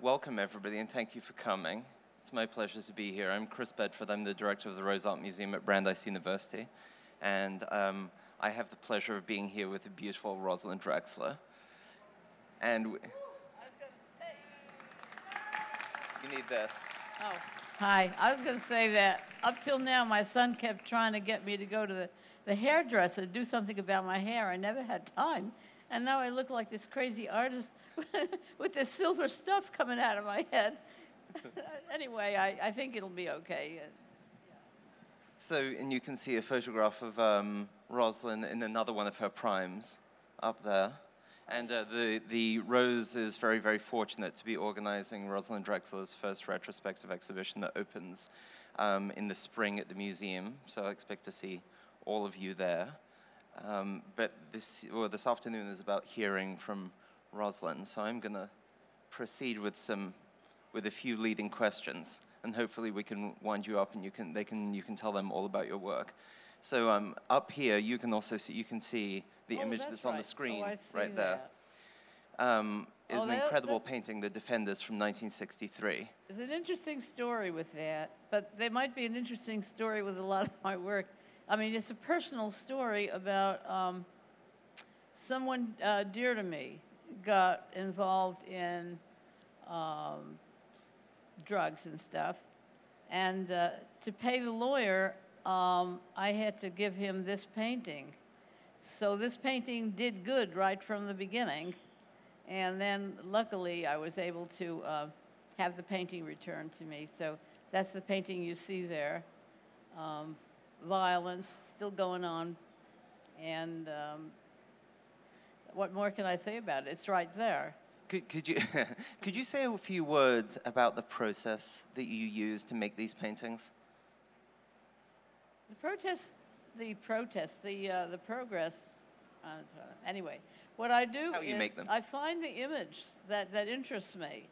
welcome everybody and thank you for coming. It's my pleasure to be here. I'm Chris Bedford. I'm the director of the Rose Art Museum at Brandeis University. And um, I have the pleasure of being here with the beautiful Rosalyn Drexler. And you need this. Oh, hi. I was going to say that up till now, my son kept trying to get me to go to the, the hairdresser to do something about my hair. I never had time. And now I look like this crazy artist with this silver stuff coming out of my head. anyway, I, I think it'll be okay. So, and you can see a photograph of um, Rosalyn in another one of her primes up there. And uh, the, the Rose is very, very fortunate to be organizing Rosalyn Drexler's first retrospective exhibition that opens um, in the spring at the museum. So I expect to see all of you there. Um, but this, well, this afternoon is about hearing from Rosalyn. So I'm going to proceed with some with a few leading questions, and hopefully we can wind you up and you can, they can, you can tell them all about your work. So um, up here, you can also see, you can see the Oh, image that's that's on the right. screen Oh, right there. Um, is Oh, an that- incredible that- painting, The Defenders from 1963. There's an interesting story with that, but there might be an interesting story with a lot of my work. I mean, it's a personal story about um, someone uh, dear to me got involved in um, drugs and stuff. And uh, to pay the lawyer, um, I had to give him this painting. So this painting did good right from the beginning. And then luckily, I was able to uh, have the painting returned to me. So that's the painting you see there. Um, violence still going on. And um, what more can I say about it? It's right there. Could, could, you, could you say a few words about the process that you use to make these paintings? The protest, the protest, the, uh, the progress, uh, anyway, what I do How you make them. I find the image that, that interests me.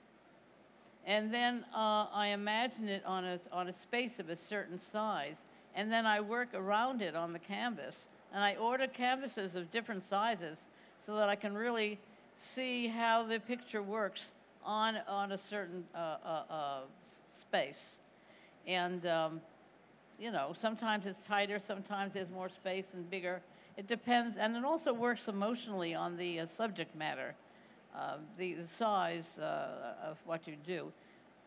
And then uh, I imagine it on a, on a space of a certain size. And then I work around it on the canvas. And I order canvases of different sizes so that I can really see how the picture works on, on a certain uh, uh, uh, space. And um, you know, sometimes it's tighter, sometimes there's more space and bigger. It depends, and it also works emotionally on the uh, subject matter, uh, the, the size of what you do.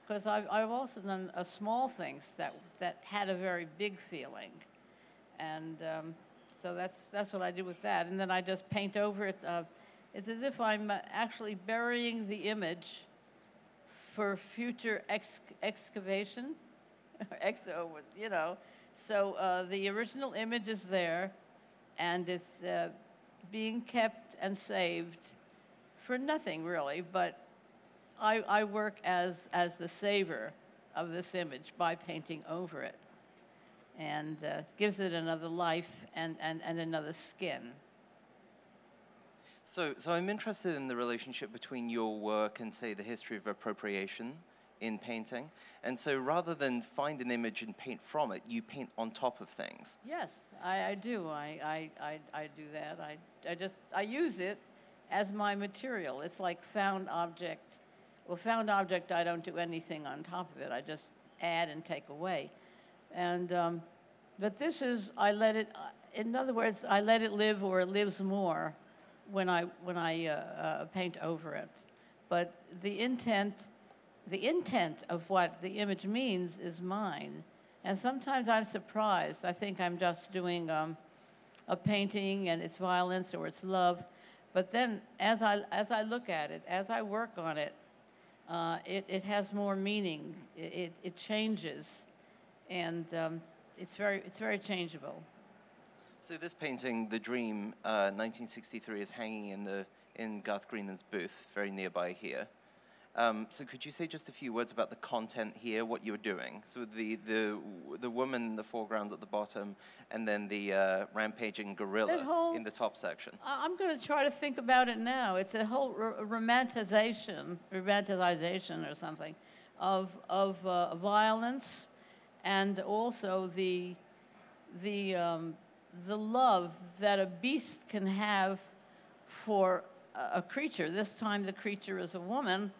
Because I've, I've also done small things that, that had a very big feeling. And um, so that's, that's what I do with that. And then I just paint over it. Uh, it's as if I'm uh, actually burying the image for future ex- excavation. exo, you know. So uh, the original image is there, and it's uh, being kept and saved for nothing really. But I, I work as as the saver of this image by painting over it, and uh, gives it another life and, and, and another skin. So, so I'm interested in the relationship between your work and, say, the history of appropriation in painting. And so rather than find an image and paint from it, you paint on top of things. Yes, I, I do. I, I, I, I do that. I, I just I use it as my material. It's like found object. Well, found object, I don't do anything on top of it. I just add and take away. And um, but this is I let it. In other words, I let it live, or it lives more, when I when I uh, uh, paint over it. But the intent the intent of what the image means is mine. And sometimes I'm surprised. I think I'm just doing um, a painting and it's violence or it's love. But then as I, as I look at it, as I work on it, uh, it, it has more meaning. It, it, it changes. And um, it's, very, it's very changeable. So this painting, The Dream, uh, 1963, is hanging in, the, in Garth Greenan's booth, very nearby here. Um, so could you say just a few words about the content here, what you're doing? So the, the, the woman in the foreground at the bottom, and then the uh, rampaging gorilla whole- in the top section. I'm going to try to think about it now. It's a whole romanticization, romanticization or something, of of uh, violence, and also the the um, the love that a beast can have for a, creature. This time, the creature is a woman,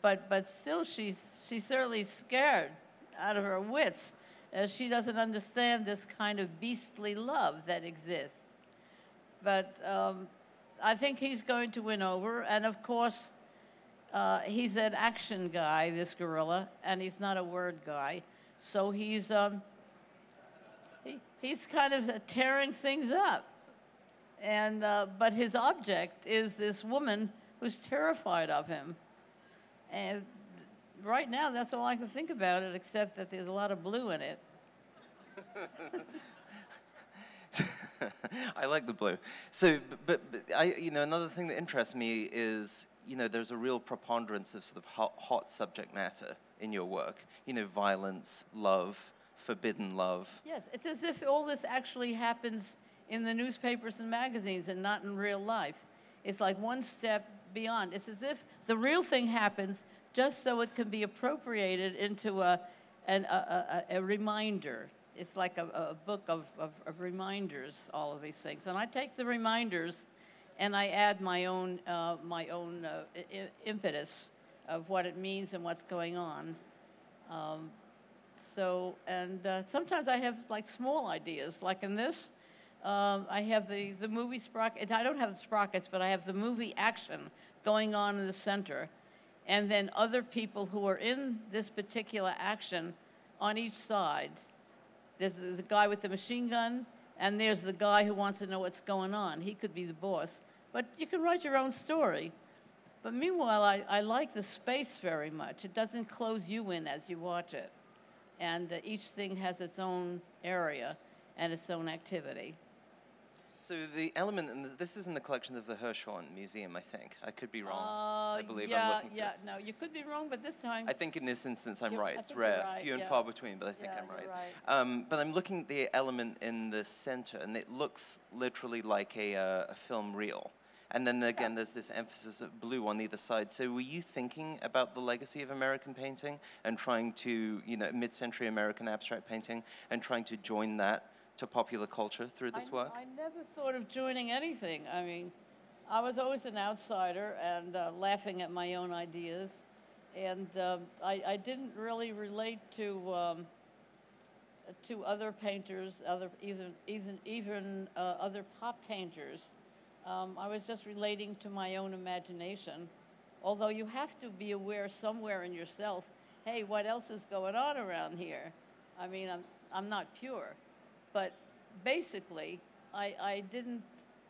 but but still, she's she's certainly scared out of her wits, as she doesn't understand this kind of beastly love that exists. But um, I think he's going to win over, and of course, uh, he's an action guy, this gorilla, and he's not a word guy. So he's um, he, he's kind of tearing things up. And uh, but his object is this woman who's terrified of him. And right now, that's all I can think about it, except that there's a lot of blue in it. I like the blue. So, but, but I, you know, another thing that interests me is, you know, there's a real preponderance of sort of hot, hot subject matter in your work. You know, violence, love, forbidden love. Yes, it's as if all this actually happens in the newspapers and magazines and not in real life. It's like one step beyond. It's as if the real thing happens just so it can be appropriated into a, an, a, a, a reminder. It's like a, a book of, of, of, reminders, all of these things. And I take the reminders and I add my own, uh, my own uh, impetus of what it means and what's going on. Um, so, and uh, sometimes I have like small ideas, like in this, um, I have the, the movie sprocket. I don't have the sprockets, but I have the movie action going on in the center. And then other people who are in this particular action on each side. There's the, the guy with the machine gun, and there's the guy who wants to know what's going on. He could be the boss. But you can write your own story. But meanwhile, I, I like the space very much. It doesn't close you in as you watch it. And uh, each thing has its own area and its own activity. So the element, and this is in the collection of the Hirshhorn Museum, I think. I could be wrong. Uh, I believe yeah, I'm looking yeah, to. no, you could be wrong, but this time. I think in this instance I'm right. It's rare, right, few and far between, but I think Yeah, I'm right. right. Um, but I'm looking at the element in the center, and it looks literally like a, uh, a film reel. And then again, there's this emphasis of blue on either side. So were you thinking about the legacy of American painting and trying to, you know, mid-century American abstract painting, and trying to join that to popular culture through this I, work? I never thought of joining anything. I mean, I was always an outsider and uh, laughing at my own ideas. And um, I, I didn't really relate to, um, to other painters, other, even, even, even uh, other pop painters. Um, I was just relating to my own imagination. Although you have to be aware somewhere in yourself, hey, what else is going on around here? I mean, I'm, I'm not pure. But basically, I, I didn't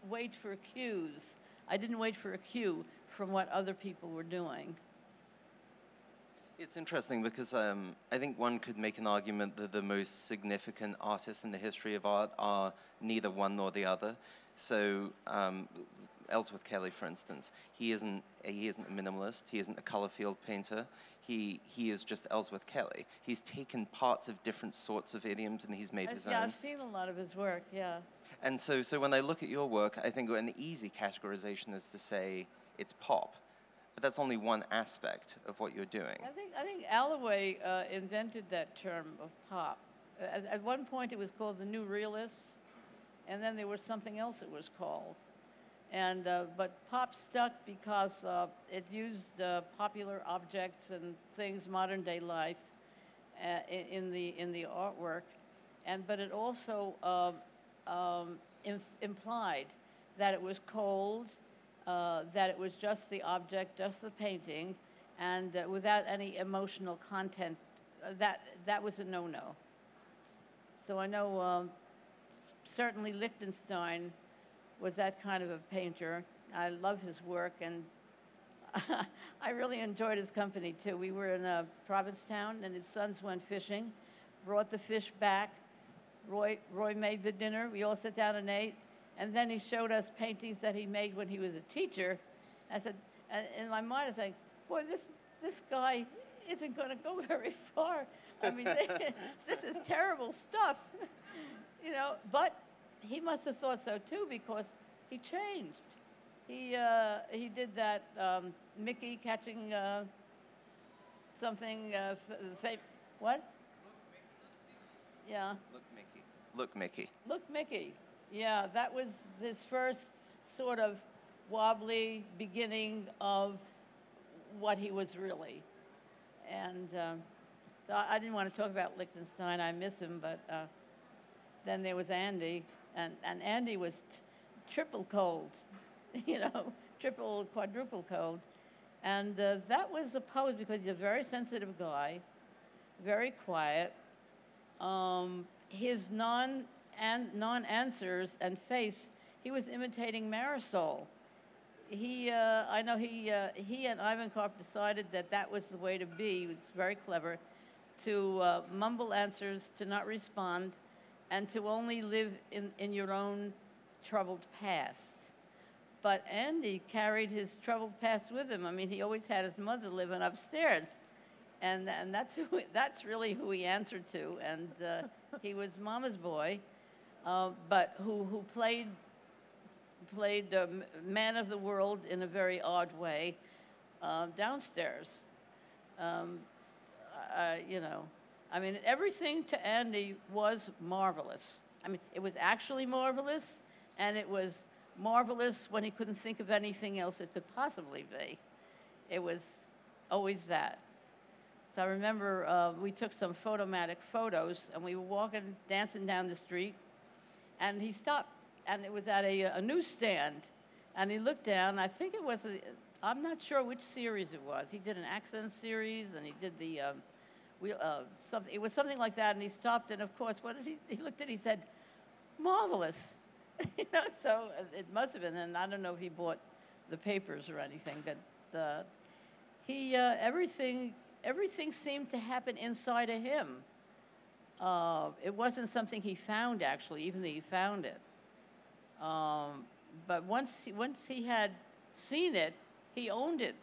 wait for cues. I didn't wait for a cue from what other people were doing. It's interesting because um, I think one could make an argument that the most significant artists in the history of art are neither one nor the other. So um, Ellsworth Kelly, for instance, he isn't he isn't a minimalist. He isn't a color field painter. He he is just Ellsworth Kelly. He's taken parts of different sorts of idioms and he's made I- his yeah, own. I've seen a lot of his work, yeah. And so, so when I look at your work, I think an easy categorization is to say it's pop. But that's only one aspect of what you're doing. I think, I think Alloway uh, invented that term of pop. At, at one point, it was called the New Realists, and then there was something else it was called. And, uh, but pop stuck because uh, it used uh, popular objects and things, modern day life, uh, in, the, in the artwork. And, but it also um, um, implied that it was cold, uh, that it was just the object, just the painting, and uh, without any emotional content. Uh, that, that was a no-no. So I know um, certainly Lichtenstein was that kind of a painter. I love his work, and I really enjoyed his company too. We were in uh, Provincetown, and his sons went fishing, brought the fish back. Roy, Roy made the dinner. We all sat down and ate, and then he showed us paintings that he made when he was a teacher. I said, and in my mind, I think, boy, this this guy isn't going to go very far. I mean, this is terrible stuff, you know. But he must have thought so too because he changed. He uh, he did that um, Mickey catching uh, something. Uh, what? Yeah. Look, Mickey. Look, Mickey. Look, Mickey. Yeah, that was his first sort of wobbly beginning of what he was really. And um, so I I didn't want to talk about Lichtenstein. I miss him, but uh, then there was Andy, and, and Andy was triple cold, you know, triple, quadruple cold. And uh, that was opposed because he's a very sensitive guy, very quiet. Um, his non an, non answers and face, he was imitating Marisol. He, uh, I know he, uh, he and Ivan Karp decided that that was the way to be. He was very clever to uh, mumble answers, to not respond, and to only live in, in your own troubled past. But Andy carried his troubled past with him. I mean, he always had his mother living upstairs. And, and that's, who, that's really who he answered to. And uh, he was mama's boy, uh, but who, who played, played uh, m- man of the world in a very odd way uh, downstairs. Um, you know, I mean, everything to Andy was marvelous. I mean, it was actually marvelous, and it was marvelous when he couldn't think of anything else it could possibly be. It was always that. So I remember uh, we took some photomatic photos, and we were walking, dancing down the street, and he stopped, and it was at a, a newsstand, and he looked down. I think it was, I'm not sure which series it was. He did an accent series, and he did the, um, we, uh, something. It was something like that, and he stopped, and of course, what did he? He looked at, he said, "Marvelous." you know, so uh, it must have been, and I don't know if he bought the papers or anything, but uh, he uh, everything everything seemed to happen inside of him. Uh, it wasn't something he found actually, even though he found it. Um, but once he, once he had seen it, he owned it,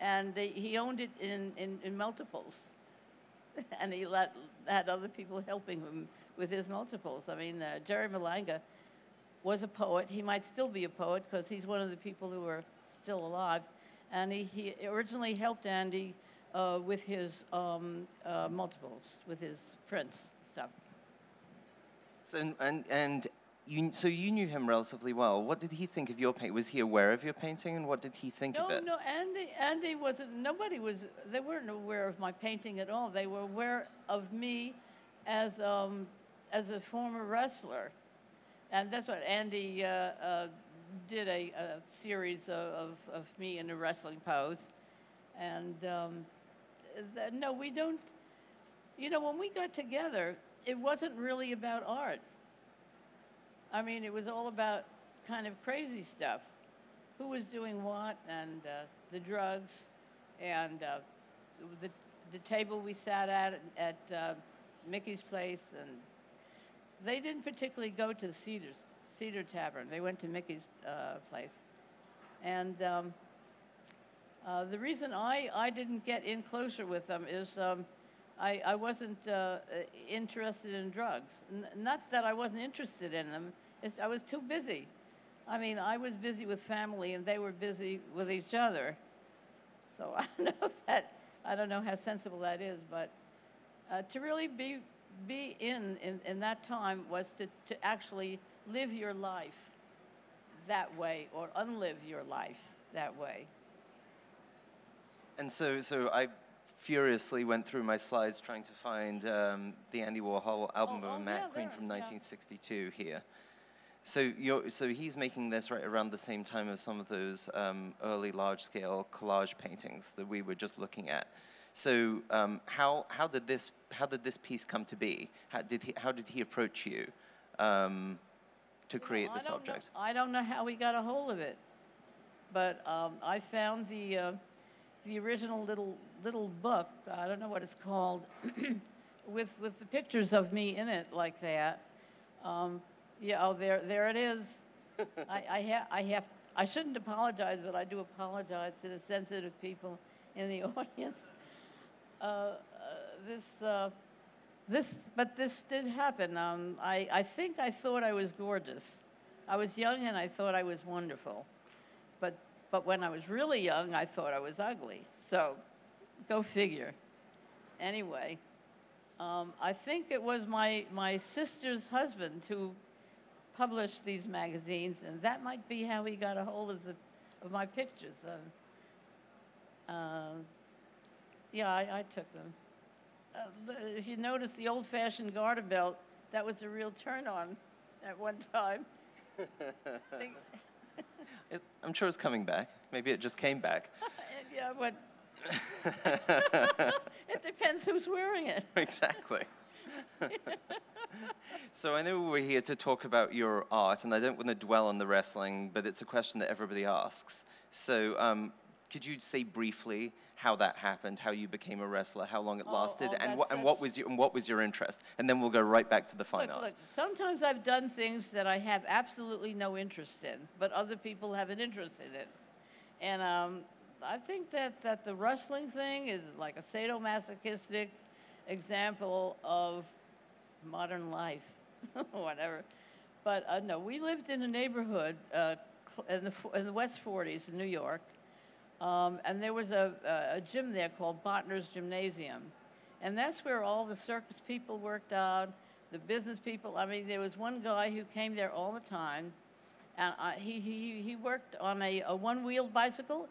and they, he owned it in, in, in multiples, and he let, had other people helping him with his multiples. I mean, uh, Jerry Malanga was a poet. He might still be a poet because he's one of the people who are still alive, and he, he originally helped Andy uh, with his um, uh, multiples, with his prints stuff. So, and, and you, so you knew him relatively well. What did he think of your painting? Was he aware of your painting, and what did he think no, of it? No, Andy, Andy wasn't, nobody was, they weren't aware of my painting at all. They were aware of me as, um, as a former wrestler. And that's what Andy uh, uh, did a, a series of, of, of, me in a wrestling pose. And um, th- no, we don't, you know, when we got together, it wasn't really about art. I mean, it was all about kind of crazy stuff. Who was doing what, and uh, the drugs, and uh, the, the table we sat at at uh, Mickey's place, and they didn't particularly go to the Cedars, Cedar Tavern. They went to Mickey's uh, place. And um, uh, the reason I, I didn't get in closer with them is um, I, I wasn't uh, interested in drugs. N- not that I wasn't interested in them, it's, I was too busy. I mean, I was busy with family and they were busy with each other. So I don't know that, I don't know how sensible that is, but uh, to really be, be in, in, in that time was to, to actually live your life that way or unlive your life that way. And so, so I furiously went through my slides trying to find um, the Andy Warhol album Oh, of oh, a Matt yeah, from yeah. 1962 here. So, you're, so he's making this right around the same time as some of those um, early large-scale collage paintings that we were just looking at. So, um, how, how, did this, how did this piece come to be? How did he, how did he approach you um, to create this don't know- object? I don't know how he got a hold of it, but um, I found the uh, the original little little book. I don't know what it's called, with with the pictures of me in it like that. Um, yeah, oh, there there it is. I I, ha- I have I shouldn't apologize, but I do apologize to the sensitive people in the audience. Uh, uh, this. Uh, this, but this did happen. Um, I, I think I thought I was gorgeous. I was young and I thought I was wonderful. But, but when I was really young, I thought I was ugly. So go figure. Anyway, um, I think it was my, my sister's husband who published these magazines, and that might be how he got a hold of, the, of my pictures. Um, Um, yeah, I, I took them. Uh, if you notice the old-fashioned garter belt, that was a real turn-on at one time. I'm sure it's coming back. Maybe it just came back. yeah, but it depends who's wearing it. exactly. so I know we're here to talk about your art, and I don't want to dwell on the wrestling, but it's a question that everybody asks. So um, could you say briefly how that happened, how you became a wrestler, how long it Oh, lasted, oh, and, what, and what was your and what was your interest, and then we'll go right back to the fine Look, art. look, sometimes I've done things that I have absolutely no interest in, but other people have an interest in it. And um, I think that, that the wrestling thing is like a sadomasochistic example of modern life, whatever. But uh, no, we lived in a neighborhood uh, in, the, in the West 40s in New York, um, and there was a, a, gym there called Bothner's Gymnasium. And that's where all the circus people worked out, the business people. I mean, there was one guy who came there all the time, and uh, he, he, he worked on a, a one wheeled bicycle,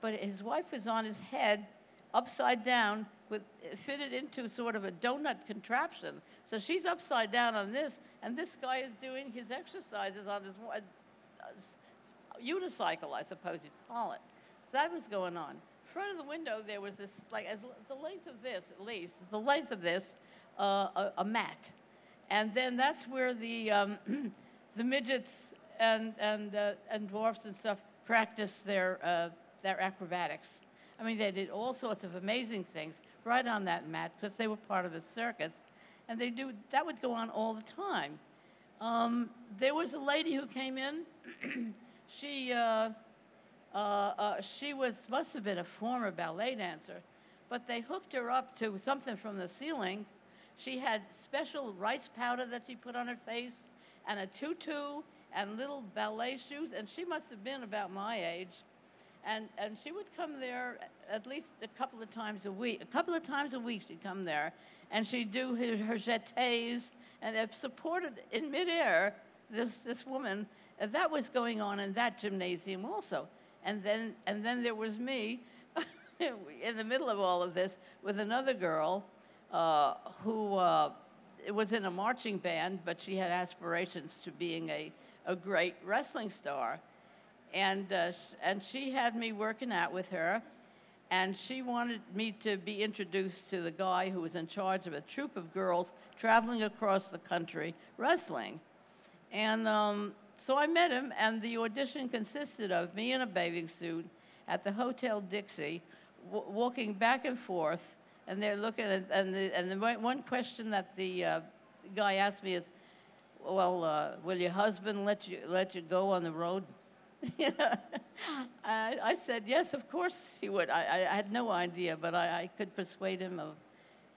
but his wife was on his head, upside down, with fitted into sort of a donut contraption. So she's upside down on this, and this guy is doing his exercises on his one- uh, unicycle, I suppose you'd call it. So that was going on. Front of the window, there was this, like, as the length of this, at least, the length of this, uh, a, a mat. And then that's where the, um, the midgets and, and, uh, and dwarfs and stuff practice their, uh, their acrobatics. I mean, they did all sorts of amazing things right on that mat because they were part of the circus. And they do, that would go on all the time. Um, there was a lady who came in. she, uh, uh, uh, she was, must have been a former ballet dancer, but they hooked her up to something from the ceiling. She had special rice powder that she put on her face, and a tutu, and little ballet shoes, and she must have been about my age. And, and she would come there at least a couple of times a week. A couple of times a week she'd come there, and she'd do her, jetés, and have supported in midair this, this woman. And that was going on in that gymnasium also. And then, and then there was me in the middle of all of this with another girl uh, who uh, was in a marching band, but she had aspirations to being a, a great wrestling star. And, uh, and she had me working out with her, and she wanted me to be introduced to the guy who was in charge of a troop of girls traveling across the country wrestling. And um, so I met him, and the audition consisted of me in a bathing suit at the Hotel Dixie, walking back and forth, and they're looking at, and the, and the one- one question that the uh, guy asked me is, well, uh, will your husband let you, let you go on the road? you know, I, I said, yes, of course he would. I, I had no idea, but I, I could persuade him of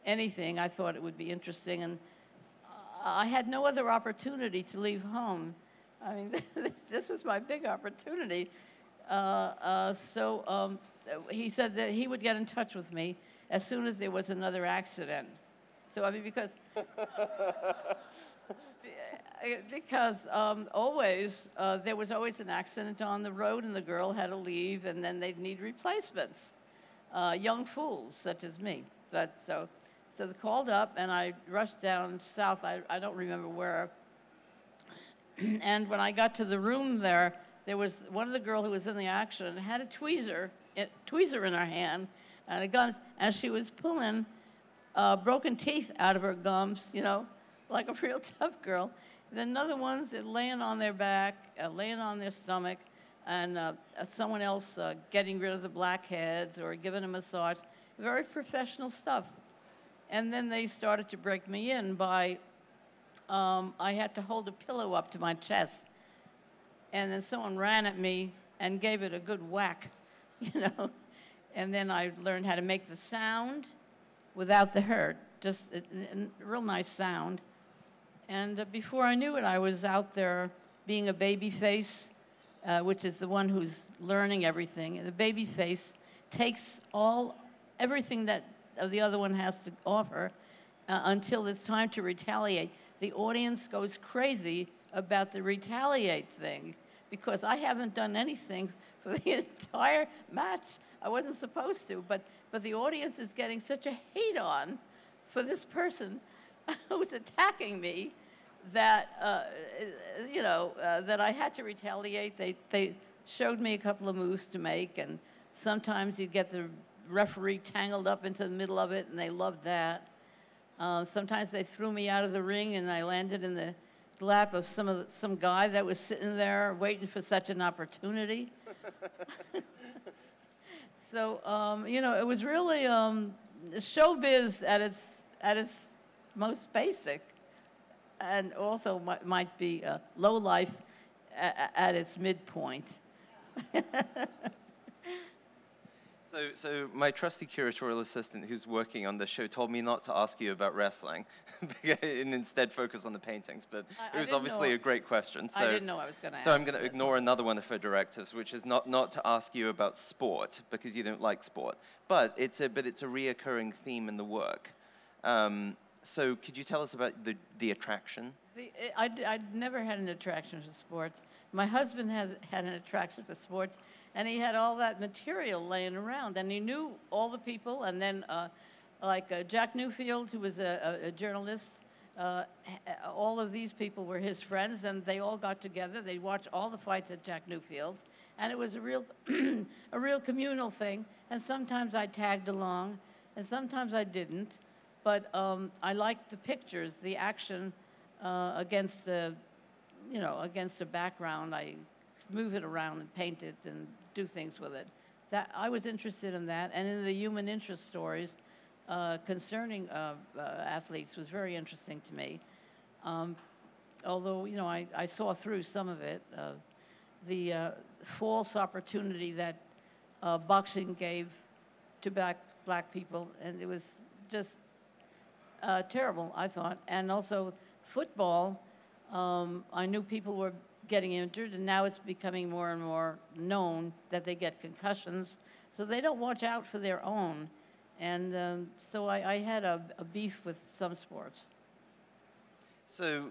anything. I thought it would be interesting, and I had no other opportunity to leave home. I mean, this was my big opportunity. Uh, uh, so um, he said that he would get in touch with me as soon as there was another accident. So I mean, because because um, always uh, there was always an accident on the road, and the girl had to leave, and then they'd need replacements. Uh, young fools such as me. But so, so they called up, and I rushed down south. I, I don't remember where. and when I got to the room there, there was one of the girl who was in the accident had a tweezer, a tweezer in her hand, and a gun, and she was pulling uh, broken teeth out of her gums, you know, like a real tough girl. Then another one's that laying on their back, uh, laying on their stomach, and uh, uh, someone else uh, getting rid of the blackheads or giving a massage. Very professional stuff. And then they started to break me in by, um, I had to hold a pillow up to my chest. And then someone ran at me and gave it a good whack, you know. And then I learned how to make the sound without the hurt, just a, a real nice sound. And uh, before I knew it, I was out there being a baby face, uh, which is the one who's learning everything. And the baby face takes all, everything that uh, the other one has to offer uh, until it's time to retaliate. The audience goes crazy about the retaliate thing because I haven't done anything for the entire match. I wasn't supposed to, but, but the audience is getting such a hate on for this person who's attacking me that, uh, you know, uh, that I had to retaliate. They, they showed me a couple of moves to make, and sometimes you'd get the referee tangled up into the middle of it, and they loved that. Uh, sometimes they threw me out of the ring, and I landed in the lap of some, of the, some guy that was sitting there waiting for such an opportunity. so, um, you know, it was really um, showbiz at its, at its most basic, and also might, might be uh, low life at, at its midpoint. So, so my trusty curatorial assistant who's working on the show told me not to ask you about wrestling and instead focus on the paintings. But I- it was obviously a great question. So, I didn't know I was going to ask. so I'm going to ignore another one of her directives, which is not, not to ask you about sport because you don't like sport. But it's a, but it's a reoccurring theme in the work. Um, so could you tell us about the, the attraction? The, I, I'd never had an attraction for sports. My husband has had an attraction for sports, and he had all that material laying around, and he knew all the people. And then, uh, like uh, Jack Newfield, who was a, a, a journalist, uh, all of these people were his friends, and they all got together. They watched all the fights at Jack Newfield's, and it was a real, a real communal thing. And sometimes I tagged along, and sometimes I didn't. But um, I liked the pictures, the action uh, against the, you know, against the background. I move it around and paint it and do things with it. That I was interested in that, and in the human interest stories uh, concerning uh, uh, athletes was very interesting to me. Um, although you know, I, I saw through some of it. Uh, the uh, false opportunity that boxing gave to black black people, and it was just uh, terrible, I thought. And also football, um, I knew people were getting injured, and now it's becoming more and more known that they get concussions. So they don't watch out for their own. And um, so I, I had a, a beef with some sports. So,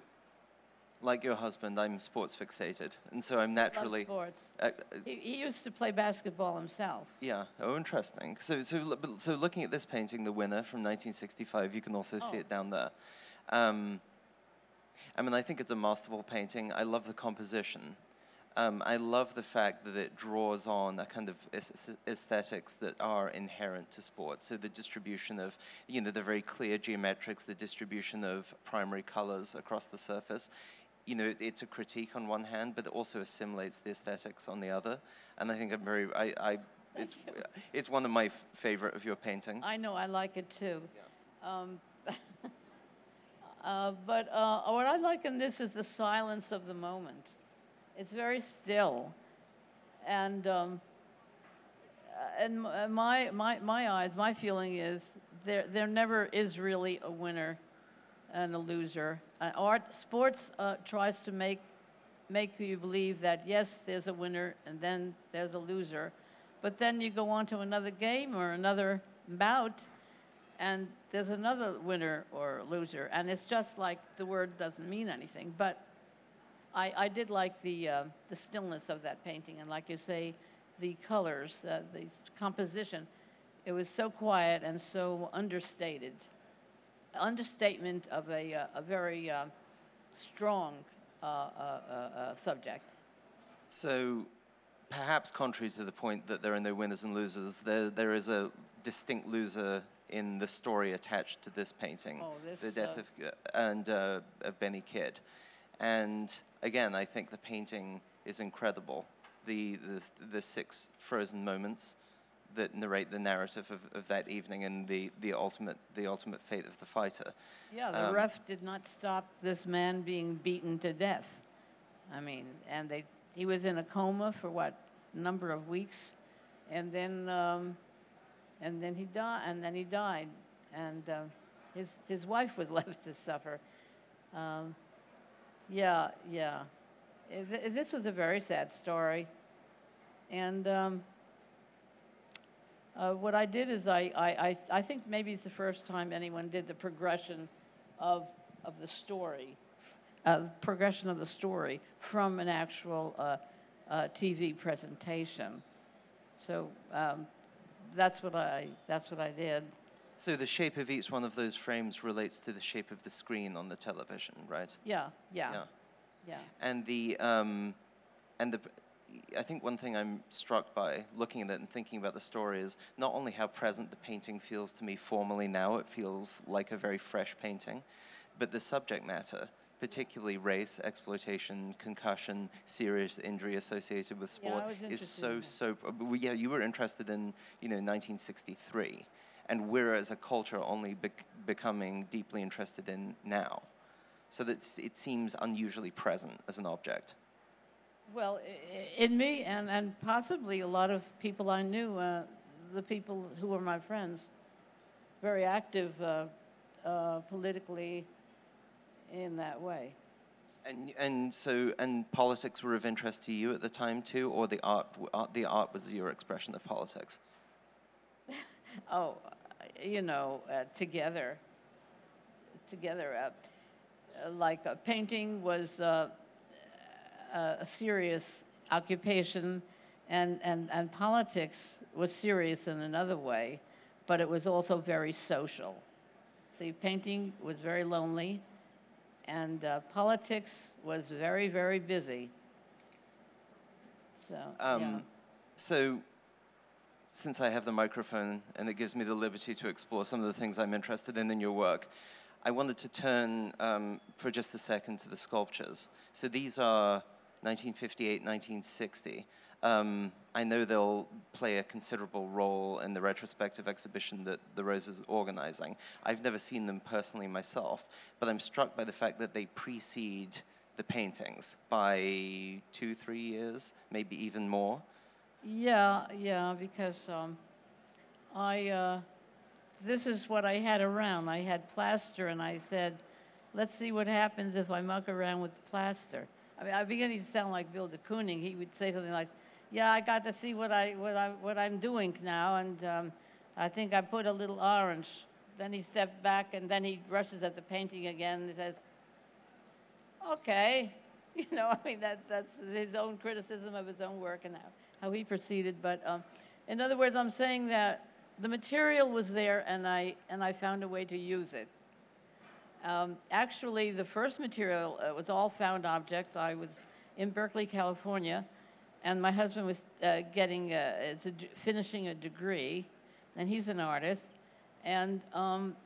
like your husband, I'm sports fixated, and so I'm naturally. sports. Uh, He, he used to play basketball himself. Yeah. Oh, interesting. So, so, so looking at this painting, the winner from 1965, you can also see Oh. it down there. Um, I mean, I think it's a masterful painting. I love the composition. Um, I love the fact that it draws on a kind of aesthetics that are inherent to sport. So the distribution of, you know, the very clear geometrics, the distribution of primary colors across the surface. You know, it's a critique on one hand, but it also assimilates the aesthetics on the other. And I think I'm very, I, I it's, it's one of my favorite of your paintings. I know, I like it too. Um, uh, but uh, what I like in this is the silence of the moment. It's very still. And, um, uh, and uh, my, my, my eyes, my feeling is there, there never is really a winner and a loser. Uh, art, sports uh, tries to make, make you believe that, yes, there's a winner and then there's a loser. But then you go on to another game or another bout, and there's another winner or loser. And it's just like the word doesn't mean anything. But I, I did like the, uh, the stillness of that painting. And like you say, the colors, uh, the composition, it was so quiet and so understated. Understatement of a, uh, a very uh, strong uh, uh, uh, subject. So, perhaps contrary to the point that there are no winners and losers, there, there is a distinct loser in the story attached to this painting, Oh, this, the death of and uh, of Benny Kidd. And again, I think the painting is incredible. The the, the six frozen moments that narrate the narrative of, of that evening and the, the ultimate the ultimate fate of the fighter. Yeah, the Um, ref did not stop this man being beaten to death. I mean, and they, he was in a coma for what, number of weeks, and then, um, and then he died, and then he died, and uh, his his wife was left to suffer. Um, yeah, yeah. Eh, This was a very sad story, and. Uh, what I did is I, I, I, I think maybe it's the first time anyone did the progression of, of the story, uh, progression of the story from an actual uh, uh, TV presentation. So um, that's what I that's what I did. So the shape of each one of those frames relates to the shape of the screen on the television, right? Yeah, yeah, Yeah. yeah. And the um, and the I think one thing I'm struck by looking at it and thinking about the story is not only how present the painting feels to me formally now, it feels like a very fresh painting, but the subject matter, particularly race, exploitation, concussion, serious injury associated with sport, was is so so. Yeah, you were interested in you know 1963, and we're as a culture only bec- becoming deeply interested in now. So that it seems unusually present as an object. Well, in me and, and possibly a lot of people I knew, uh, the people who were my friends, very active uh, uh, politically in that way. And, and so, and politics were of interest to you at the time too, or the art, art the art was your expression of politics? Oh, you know, uh, together, together, uh, uh, like a painting was uh, a a serious occupation, and, and, and politics was serious in another way, but it was also very social. See, painting was very lonely, and uh, politics was very, very busy. So, yeah. Um, So, since I have the microphone and it gives me the liberty to explore some of the things I'm interested in in your work, I wanted to turn um, for just a second to the sculptures. So these are 1958, 1960. Um, I know they'll play a considerable role in the retrospective exhibition that the Rose is organizing. I've never seen them personally myself, but I'm struck by the fact that they precede the paintings by two, three years, maybe even more. Yeah, yeah, because um, I, uh, this is what I had around. I had plaster, and I said, let's see what happens if I muck around with plaster. I mean, I'm beginning to sound like Bill de Kooning. He would say something like, yeah, I got to see what, I, what, I, what I'm doing now, and um, I think I put a little orange. Then he stepped back, and then he rushes at the painting again and says, okay. You know, I mean, that, that's his own criticism of his own work and how, how he proceeded. But um, in other words, I'm saying that the material was there and I, and I found a way to use it. Um, actually, the first material uh, was all found objects. I was in Berkeley, California, and my husband was uh, getting a, a finishing a degree, and he's an artist. And um,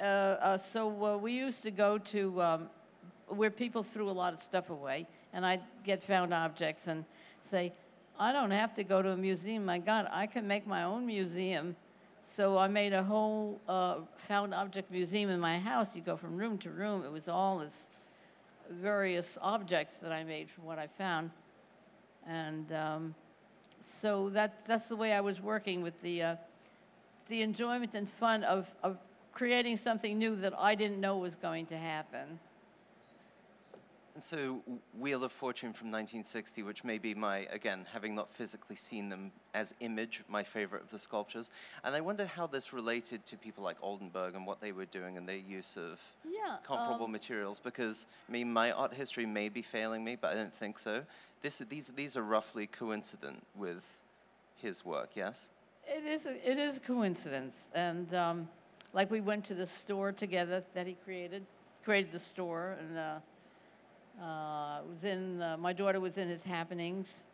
uh, uh, so uh, we used to go to um, where people threw a lot of stuff away, and I'd get found objects and say, I don't have to go to a museum. My God, I can make my own museum. So I made a whole uh, found object museum in my house. You go from room to room. It was all this various objects that I made from what I found. And um, so that, that's the way I was working with the, uh, the enjoyment and fun of, of creating something new that I didn't know was going to happen. And so, Wheel of Fortune from 1960, which may be my, again, having not physically seen them as image, my favorite of the sculptures. And I wonder how this related to people like Oldenburg and what they were doing and their use of Yeah. comparable um, materials. Because, I mean, my art history may be failing me, but I don't think so. This, these, these are roughly coincident with his work, yes? It is a, it is a coincidence, and um, like we went to the store together that he created, created the store, and uh, uh, was in uh, my daughter was in his happenings,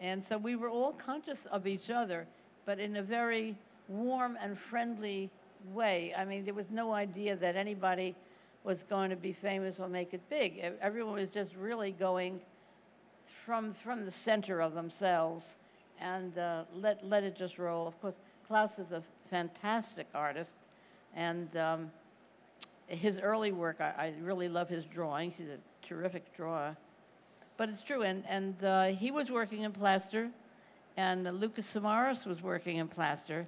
and so we were all conscious of each other, but in a very warm and friendly way. I mean, there was no idea that anybody was going to be famous or make it big. Everyone was just really going from from the center of themselves and uh, let let it just roll. Of course, Claes is a fantastic artist, and um, his early work I, I really love his drawings. He's a terrific drawer. But it's true, and and uh, he was working in plaster, and uh, Lucas Samaras was working in plaster,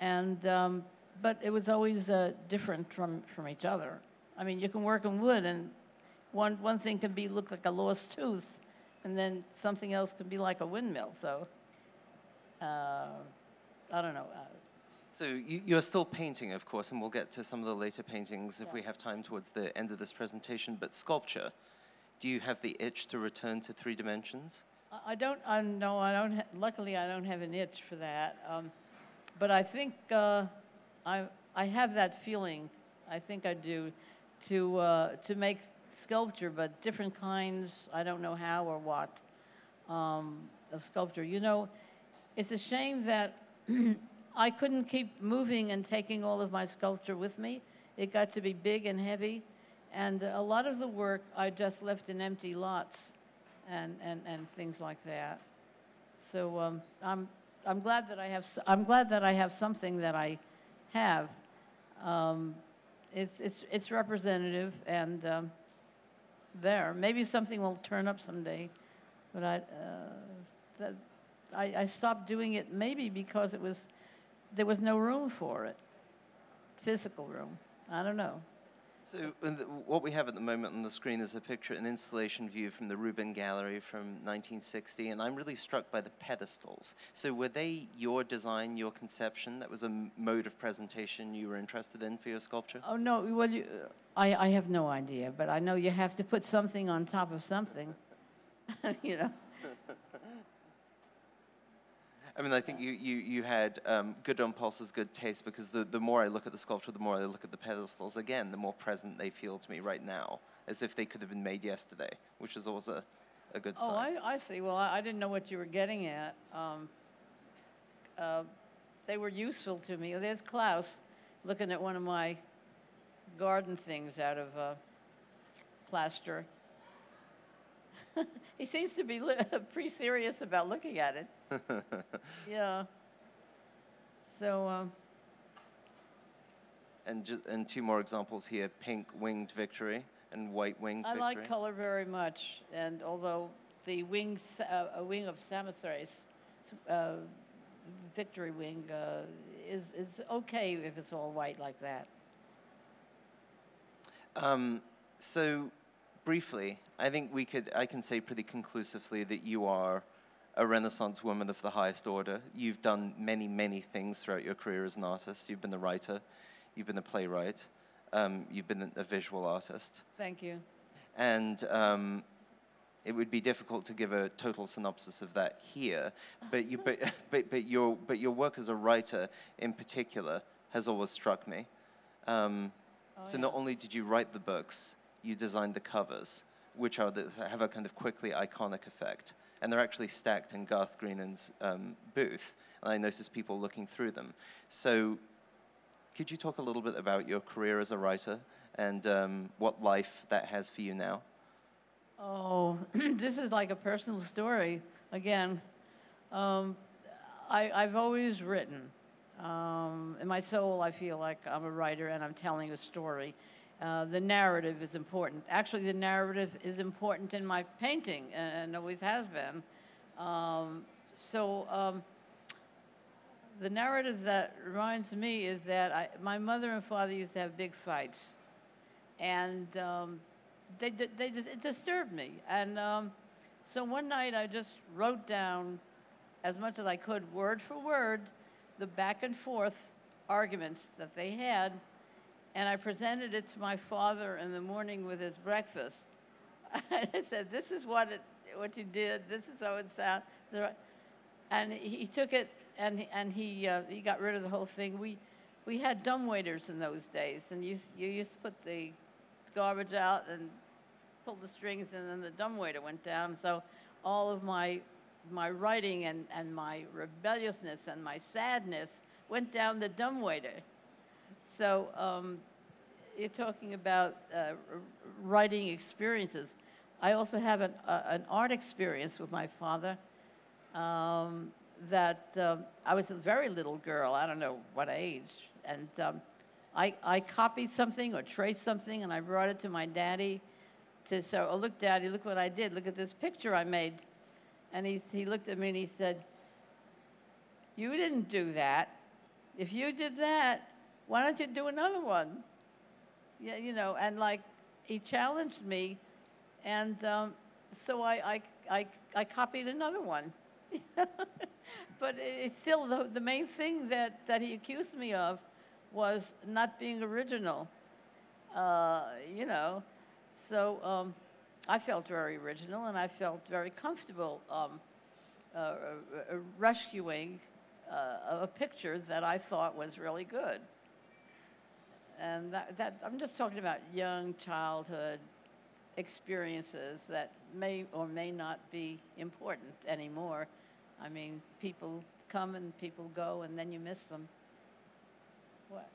and um, but it was always uh, different from from each other. I mean, you can work in wood, and one one thing can be look like a lost tooth, and then something else can be like a windmill. So, uh, I don't know. So you, you're still painting, of course, and we'll get to some of the later paintings if we have time towards the end of this presentation. But sculpture, do you have the itch to return to three dimensions? I- I don't, I no, I don't, ha- luckily, I don't have an itch for that. Um, But I think uh, I, I have that feeling, I think I do, to, uh, to make sculpture, but different kinds, I don't know how or what, um, of sculpture. You know, it's a shame that I couldn't keep moving and taking all of my sculpture with me. It got to be big and heavy, and a lot of the work I just left in empty lots and, and, and things like that. So um, I'm, I'm glad that I have, I'm glad that I have something that I have. Um, It's, it's, it's representative and um, there. Maybe something will turn up someday, but I, uh, that, I, I stopped doing it maybe because it was, there was no room for it, physical room. I don't know. So what we have at the moment on the screen is a picture, an installation view from the Reuben Gallery from 1960, and I'm really struck by the pedestals. So were they your design, your conception? That was a m- mode of presentation you were interested in for your sculpture? Oh, no, well, you, uh, I, I have no idea, but I know you have to put something on top of something, you know? I mean, I think you, you, you had um, good impulses, good taste, because the, the more I look at the sculpture, the more I look at the pedestals, again, the more present they feel to me right now, as if they could have been made yesterday, which is always a, a good Oh, sign. I, I see. Well, I, I didn't know what you were getting at. Um, uh, they were useful to me. There's Claes looking at one of my garden things out of uh, plaster. he seems to be li- pretty serious about looking at it. yeah. So, um, And, ju- and two more examples here pink winged victory and white winged I victory. like color very much, and although the wings, uh, a wing of Samothrace, uh, victory wing, uh, is is okay if it's all white like that. Um, so, briefly, I think we could, I can say pretty conclusively that you are a Renaissance woman of the highest order. You've done many, many things throughout your career as an artist. You've been a writer, you've been a playwright, um, you've been a visual artist. Thank you. And um, it would be difficult to give a total synopsis of that here, but, you, but, but, but, your, but your work as a writer in particular has always struck me. Um, Oh, so yeah. not only did you write the books, you designed the covers, which are the, have a kind of quickly iconic effect. And they're actually stacked in Garth Greenan's um, booth, and I noticed people looking through them. So could you talk a little bit about your career as a writer and um, what life that has for you now? Oh, this is like a personal story. Again, um, I, I've always written. Um, in my soul, I feel like I'm a writer and I'm telling a story. Uh, the narrative is important. Actually, the narrative is important in my painting and, always has been. Um, so, um, the narrative that reminds me is that I, my mother and father used to have big fights. And um, they, they just, it disturbed me. And um, so one night I just wrote down as much as I could, word for word, the back and forth arguments that they had. And I presented it to my father in the morning with his breakfast. I said, This is what, it, what you did, this is how it sounds. And he took it and, he- and he, uh, he got rid of the whole thing. We, we had dumbwaiters in those days, and you, you used to put the garbage out and pull the strings, and then the dumbwaiter went down. So all of my, my writing and, and my rebelliousness and my sadness went down the dumbwaiter. So um, you're talking about uh, writing experiences. I also have an, uh, an art experience with my father um, that um, I was a very little girl, I don't know what age, and um, I, I copied something or traced something and I brought it to my daddy to say, oh, look, daddy, look what I did. Look at this picture I made. And he, he looked at me and he said, you didn't do that. If you did that, why don't you do another one? Yeah, you know, and like he challenged me, and um, so I, I, I, I copied another one. but it's still the, the main thing that, that he accused me of was not being original. Uh, you know, so um, I felt very original and I felt very comfortable um, uh, uh, rescuing uh, a picture that I thought was really good. And that, that, I'm just talking about young childhood experiences that may or may not be important anymore. I mean, people come and people go, and then you miss them. What?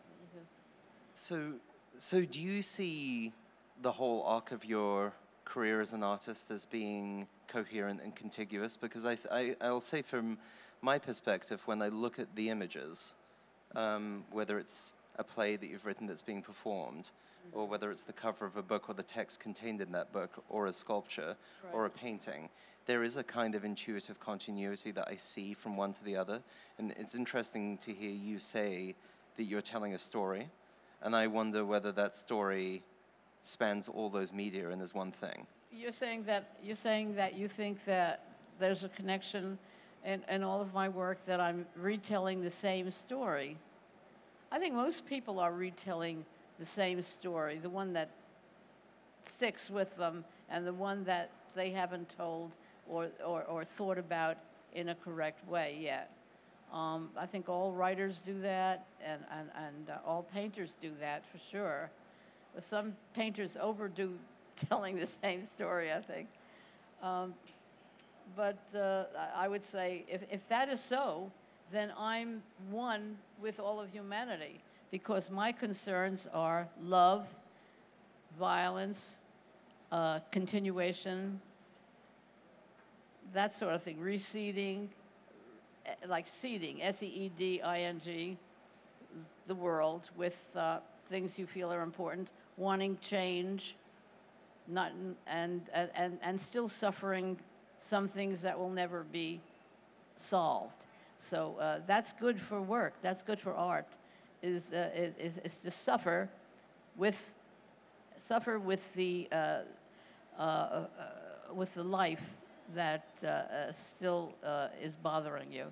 So, so do you see the whole arc of your career as an artist as being coherent and contiguous? Because I, I, I'll say from my perspective, when I look at the images, um, whether it's a play that you've written that's being performed, mm-hmm. or whether it's the cover of a book or the text contained in that book, or a sculpture right. or a painting, there is a kind of intuitive continuity that I see from one to the other. And it's interesting to hear you say that you're telling a story. And I wonder whether that story spans all those media and is one thing. You're saying that you're saying that you think that there's a connection in, in all of my work that I'm retelling the same story. I think most people are retelling the same story, the one that sticks with them and the one that they haven't told or, or, or thought about in a correct way yet. Um, I think all writers do that, and, and, and uh, all painters do that for sure. But some painters overdo telling the same story, I think. Um, but uh, I would say if, if that is so, then I'm one with all of humanity because my concerns are love, violence, uh, continuation, that sort of thing, reseeding, eh, like seeding, S-E-E-D-I-N-G, the world with uh, things you feel are important, wanting change, not, and, and, and still suffering some things that will never be solved. So uh, that's good for work. That's good for art. Is, uh, is, is to suffer with suffer with the uh, uh, uh with the life that uh, still is bothering you.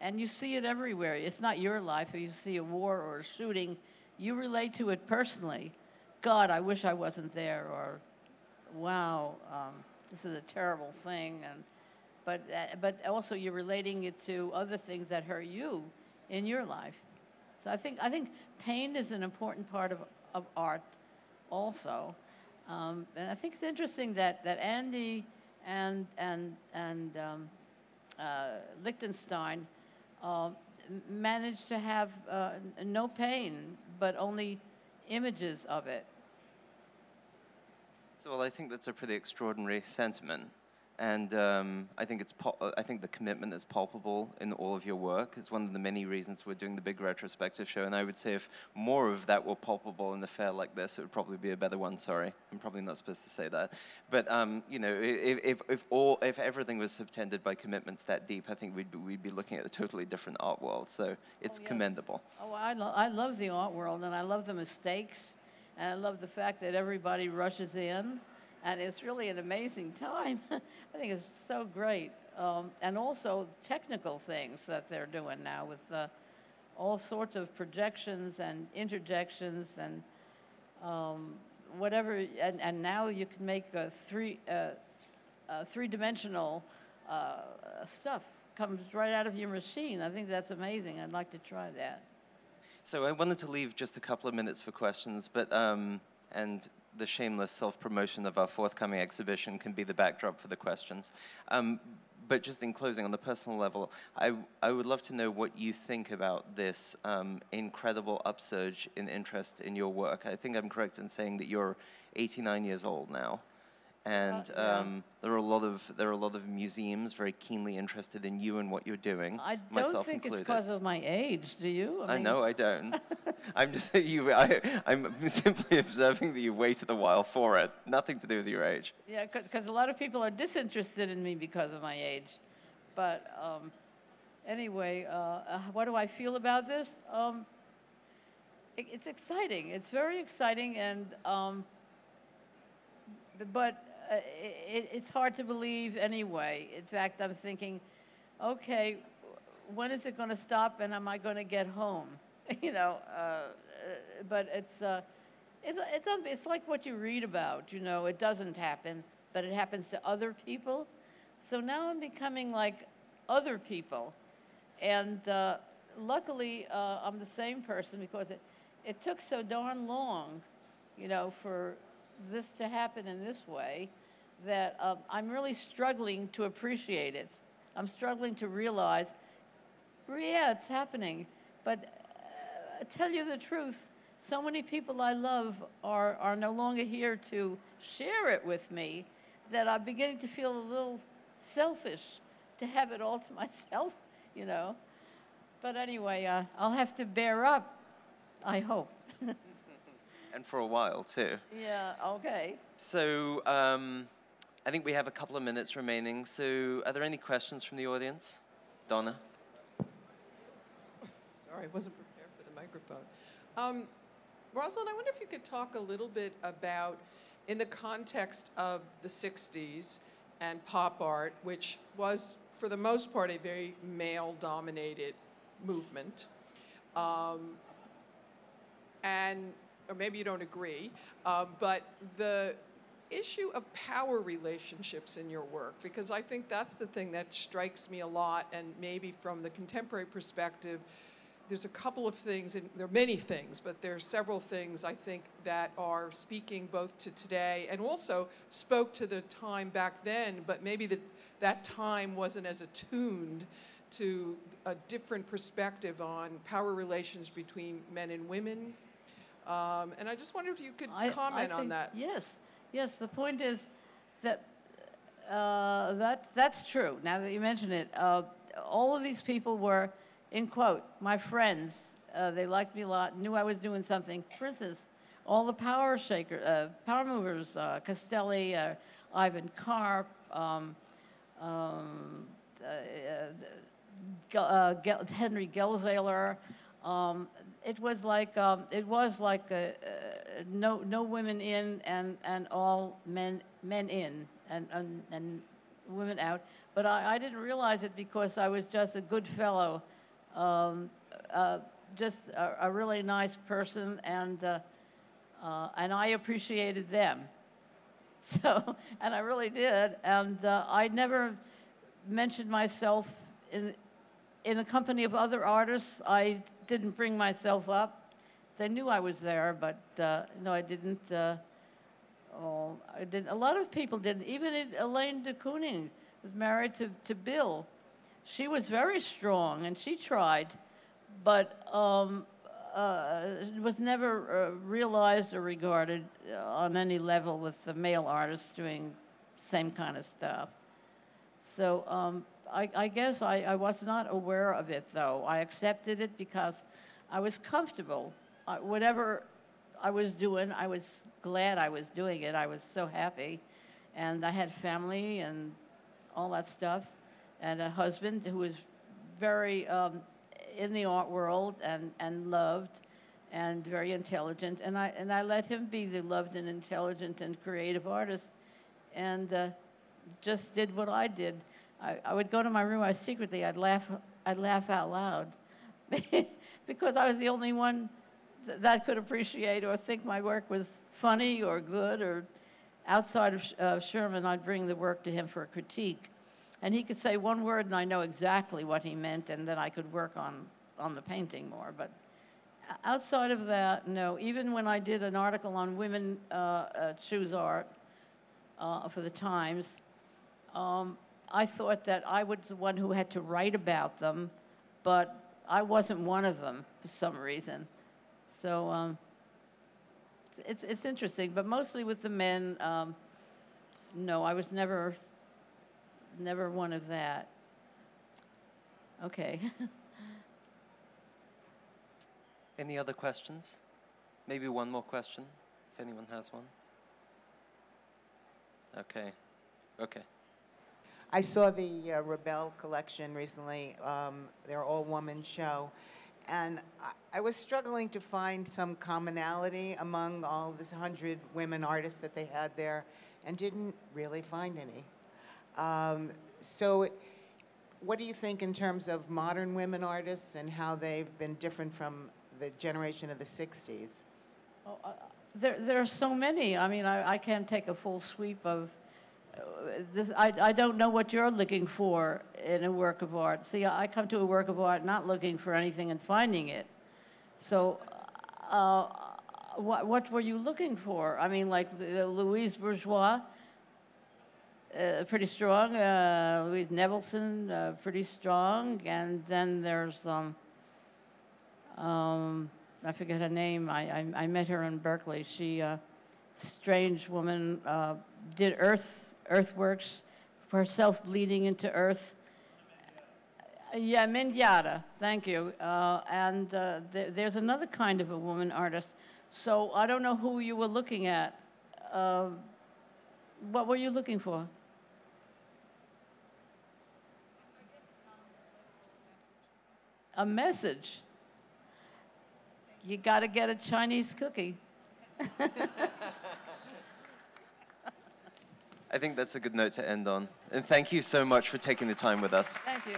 And you see it everywhere. It's not your life. If you see a war or a shooting, you relate to it personally. God, I wish I wasn't there, or wow, um, this is a terrible thing. And, but, uh, but also you're relating it to other things that hurt you in your life. So I think, I think pain is an important part of, of art also. Um, and I think it's interesting that, that Andy and, and, and um, uh, Lichtenstein uh, managed to have uh, no pain, but only images of it. So, well, I think that's a pretty extraordinary sentiment. And um, I think it's I think the commitment is palpable in all of your work is one of the many reasons we're doing the big retrospective show. And I would say if more of that were palpable in a fair like this, it would probably be a better one. Sorry, I'm probably not supposed to say that. But um, you know, if, if, if all if everything was subtended by commitments that deep, I think we'd be, we'd be looking at a totally different art world. So it's oh, yes. commendable. Oh, I, lo- I love the art world, and I love the mistakes, and I love the fact that everybody rushes in and it's really an amazing time. I think it's so great. Um, and also technical things that they're doing now with uh, all sorts of projections and interjections and um, whatever. And, and now you can make three, uh, uh, three-dimensional uh, stuff comes right out of your machine. I think that's amazing. I'd like to try that. So I wanted to leave just a couple of minutes for questions, but um, and the shameless self-promotion of our forthcoming exhibition can be the backdrop for the questions. Um, but just in closing, on the personal level, I, I would love to know what you think about this um, incredible upsurge in interest in your work. I think I'm correct in saying that you're 89 years old now and uh, yeah. um, there are a lot of there are a lot of museums very keenly interested in you and what you're doing. I don't think included. it's because of my age. Do you? I, I know I don't. I'm just you. I, I'm simply observing that you waited a while for it. Nothing to do with your age. Yeah, because a lot of people are disinterested in me because of my age. But um, anyway, uh, uh, what do I feel about this? Um, it, it's exciting. It's very exciting, and um, but it, it's hard to believe anyway. In fact, I'm thinking, okay, when is it going to stop and am I going to get home? you know, uh, uh, but it's, uh, It's, it's, it's like what you read about, you know, it doesn't happen, but it happens to other people. So now I'm becoming like other people. And uh, luckily, uh, I'm the same person because it, it took so darn long, you know, for this to happen in this way that uh, I'm really struggling to appreciate it. I'm struggling to realize, yeah, it's happening. But uh, tell you the truth, so many people I love are, are no longer here to share it with me that I'm beginning to feel a little selfish to have it all to myself, you know. But anyway, uh, I'll have to bear up, I hope. And for a while, too. yeah, okay. So um, I think we have a couple of minutes remaining. So are there any questions from the audience? Donna? Sorry, I wasn't prepared for the microphone. Um, Rosalyn, I wonder if you could talk a little bit about, in the context of the 60s and pop art, which was, for the most part, a very male dominated movement. Um, and, or maybe you don't agree, um, but the issue of power relationships in your work, because I think that's the thing that strikes me a lot, and maybe from the contemporary perspective, there's a couple of things, and there are many things, but there are several things I think that are speaking both to today and also spoke to the time back then, but maybe that that time wasn't as attuned to a different perspective on power relations between men and women. Um, and I just wonder if you could I- I comment on that. Yes, yes. The point is that uh, that that's true. Now that you mention it, uh, all of these people were, in quote, my friends. Uh, they liked me a lot, knew I was doing something. For instance, all the power shaker, uh, power movers, uh, Castelli, uh, Ivan Karp, um, um, uh, uh, Henry Geldzahler. Um, it was like um, it was like a, uh, no no women in and and all men men in and and, and women out. But I, I didn't realize it because I was just a good fellow, um, uh, just a, a really nice person, and uh, uh, and I appreciated them. So, and I really did. And uh, I never mentioned myself in, in the company of other artists. I didn't bring myself up. They knew I was there, but uh, no, I didn't. Uh, oh, I didn't. A lot of people didn't. Even it- Elaine de Kooning was married to, to Bill. She was very strong, and she tried, but um, uh, was never uh, realized or regarded uh, on any level with the male artists doing same kind of stuff. So um, I, I guess I, I was not aware of it, though. I accepted it because I was comfortable. I, whatever I was doing, I was glad I was doing it. I was so happy. And I had family and all that stuff, and a husband who was very um, in the art world and, and loved and very intelligent. And I, and I let him be the loved and intelligent and creative artist and uh, just did what I did. I, I would go to my room, I secretly, I'd laugh, I'd laugh out loud because I was the only one th- that could appreciate or think my work was funny or good or outside of uh, Sherman, I'd bring the work to him for a critique. And he could say one word and I know exactly what he meant and then I could work on, on the painting more. But outside of that, no. Even when I did an article on women uh, uh, choose art uh, for the Times, um, I thought that I was the one who had to write about them, but I wasn't one of them for some reason. So um, it's, it's interesting, but mostly with the men, um, no, I was never, never one of that. Okay. Any other questions? Maybe one more question, if anyone has one. Okay. Okay. I saw the uh, Rubell collection recently, um, their all-woman show, and I, I was struggling to find some commonality among all this hundred women artists that they had there, and didn't really find any. Um, so, it- what do you think in terms of modern women artists and how they've been different from the generation of the '60s? Oh, I, There, there are so many. I mean, I, I can't take a full sweep of. This, I, I don't know what you're looking for in a work of art. See, I come to a work of art not looking for anything and finding it. So, uh, what, what were you looking for? I mean, like the, Louise Bourgeois, uh, pretty strong. Uh, Louise Nevelson, uh, pretty strong. And then there's um, um, I forget her name. I, I, I met her in Berkeley. She, uh, strange woman, uh, did earth earthworks, for herself bleeding into earth. Yeah, Mendieta, thank you. Uh, and uh, th- there's another kind of a woman artist. So I don't know who you were looking at. Uh, what were you looking for? A message. You got to get a Chinese cookie. I think that's a good note to end on. And thank you so much for taking the time with us. Thank you.